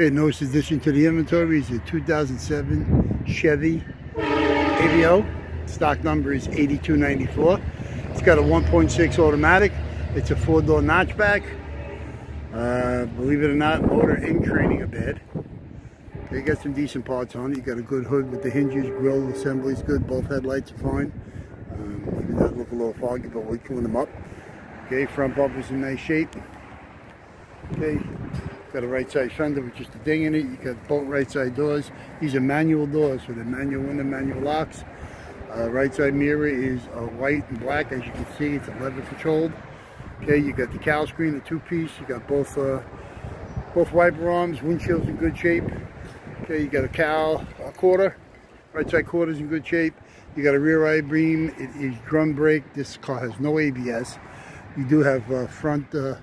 Okay, newest addition to the inventory is a 2007 Chevy Aveo. Stock number is 8294. It's got a 1.6 automatic. It's a four-door notchback. Uh, believe it or not, motor and training are bad. They got some decent parts on it. You got a good hood with the hinges, grill assembly's good. Both headlights are fine. Um, even that look a little foggy, but we're clean them up. Okay, front bumper's in nice shape. Okay, got a right side fender with just a ding in it. You got both right side doors. These are manual doors, so they're manual window, manual locks. Uh, right side mirror is uh, white and black, as you can see. It's a lever controlled. Okay, you got the cowl screen, the two-piece. You got both uh, both wiper arms. Windshield's in good shape. Okay, you got a cowl, a quarter. Right side quarter's in good shape. You got a rear eye beam. It is drum brake. This car has no ABS. You do have uh, front, uh,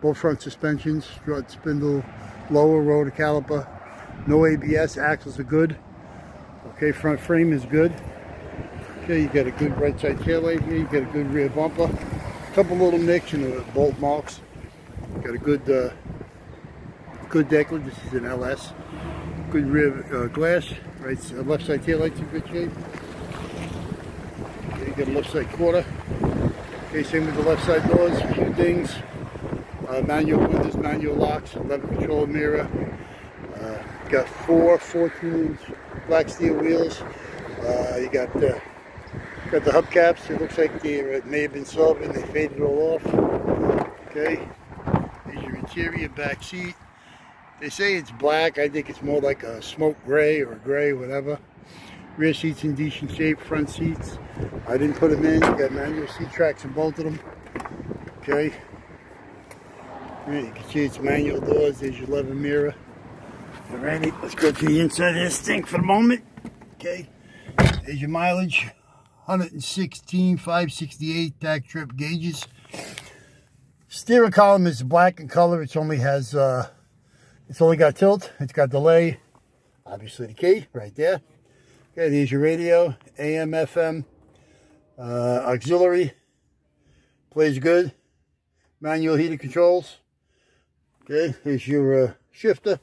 both front suspensions, strut, spindle, lower rotor caliper. No ABS. Axles are good. Okay, front frame is good. Okay, you got a good right side taillight here. You got a good rear bumper. A couple little nicks and uh, bolt marks. Got a good, uh, good decklid. This is an LS good rear uh, glass. Right, uh, left side tail lights in good shape. Okay, you got a left side quarter. Okay, same with the left side doors. A few things. Uh, manual windows, manual locks, lever control mirror. Uh, got four 14-inch black steel wheels. Uh, you got the got the hubcaps. It looks like they uh, may have been solvent. They faded all off. Okay. There's your interior back seat. They say it's black. I think it's more like a smoke gray or gray, whatever. Rear seats in decent shape. Front seats. I didn't put them in. You got manual seat tracks in both of them. Okay. Right, you can see it's manual doors. There's your leather mirror. Alrighty, let's go to the inside of this thing for a moment. Okay. There's your mileage. 116, 568 tach trip gauges. Steering column is black in color. It's only has uh, it's only got tilt. It's got delay. Obviously the key right there. Okay, there's your radio, AM, FM, uh, auxiliary. Plays good. Manual heated controls. Okay, here's your uh, shifter.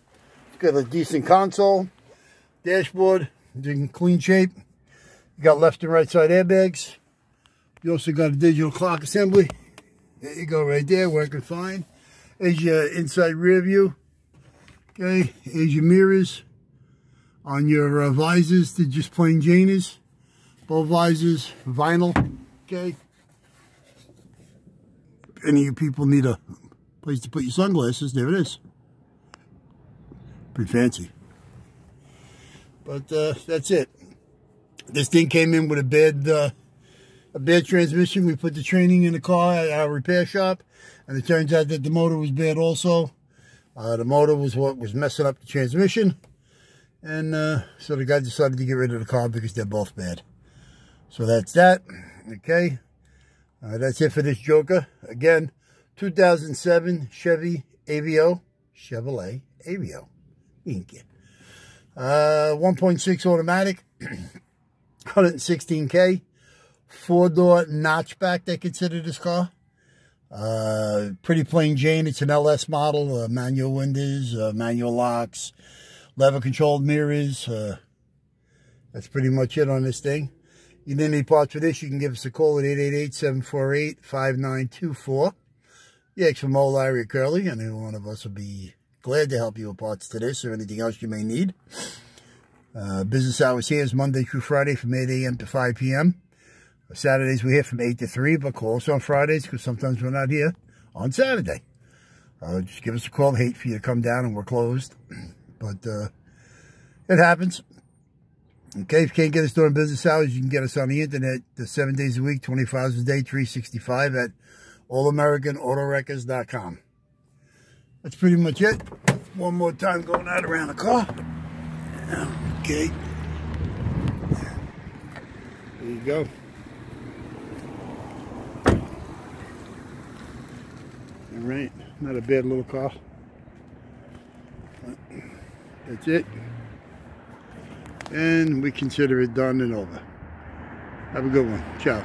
It's got a decent console. Dashboard in clean shape. You got left and right side airbags. You also got a digital clock assembly. There you go right there, working fine. There's your inside rear view. Okay, here's your mirrors on your uh, visors to just plain Janers. Both visors, vinyl. Okay. Any of you people need a place to put your sunglasses, there it is. Pretty fancy. But uh, that's it. This thing came in with a bad, uh, a bad transmission. We put the training in the car at our repair shop, and it turns out that the motor was bad also. Uh, the motor was what was messing up the transmission. And uh, so the guy decided to get rid of the car because they're both bad. So that's that. Okay. Uh, that's it for this Joker. Again, 2007 Chevy Aveo. Chevrolet Aveo. Uh, 1.6 automatic. 116K. Four-door notchback, they consider this car. Uh, pretty plain Jane. It's an LS model. Uh, manual windows, uh, manual locks, lever controlled mirrors. Uh, that's pretty much it on this thing. You need any parts for this, you can give us a call at 888-748-5924. Yeah, it's from Moe Larry Curly, and any one of us will be glad to help you with parts to this or anything else you may need. Uh, business hours here is Monday through Friday from 8 a.m. to 5 p.m. Saturdays we're here from 8 to 3, but call us on Fridays because sometimes we're not here on Saturday. Uh, just give us a call. hate for you to come down and we're closed. But uh, it happens. Okay, if you can't get us during business hours, you can get us on the internet the seven days a week, 24 hours a day, 365 at allamericanautowreckers.com. That's pretty much it. One more time going out around the car. Okay. There you go. All right, not a bad little car. That's it. And we consider it done and over. Have a good one. Ciao.